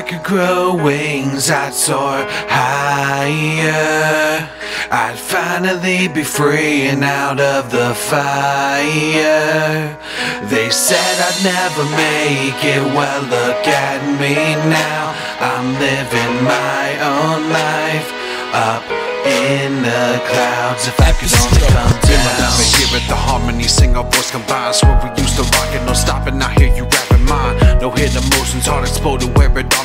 I could grow wings, I'd soar higher. I'd finally be free and out of the fire. They said I'd never make it, well, look at me now. I'm living my own life up in the clouds. If I could only come down. Here at the harmony, sing our voice combined. Swear we used to rock it, no stopping. Now hear you rapping mine. No hidden emotions, heart exploding, wear it on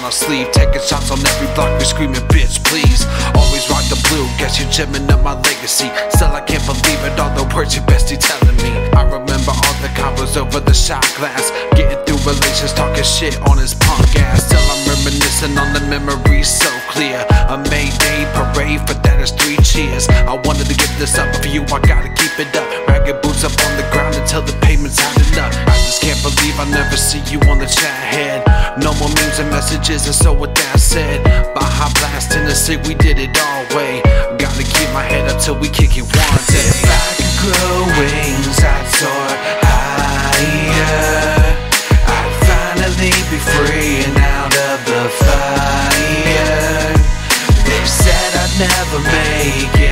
our sleeve. Taking shots on every block, we screaming, bitch, please. Always rock the blue, guess you're up my legacy. Still, I can't believe it, all the words your bestie telling me. I remember all the combos over the shot glass. Getting through relations, talking shit on his punk ass. Still, I'm reminiscing on the memories so clear. A Mayday parade, for that is three cheers. I wanted to give this up, for you, I gotta keep it up. Never see you on the chat head. No more memes and messages, and so with that said, Baja Blast city, we did it all way. Gotta keep my head up till we kick it day. If I could grow wings, I'd soar higher. I'd finally be free and out of the fire. They said I'd never make it,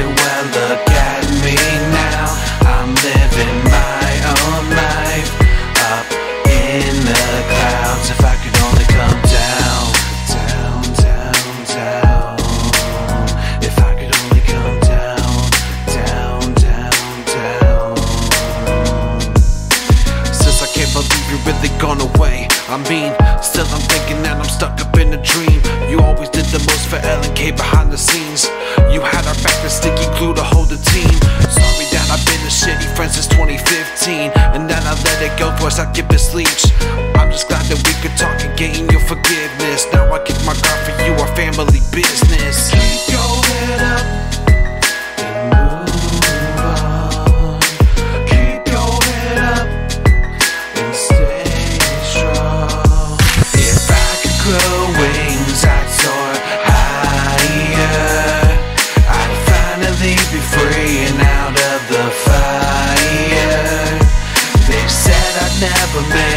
they gone away? I mean, still I'm thinking that I'm stuck up in a dream. You always did the most for LNK behind the scenes. You had our back, and sticky glue to hold the team. Sorry that I've been a shitty friend since 2015, and that I let it go, voice I get misleached. I'm just glad that we could talk and gain your forgiveness. Now I give my God for you, our family business. for me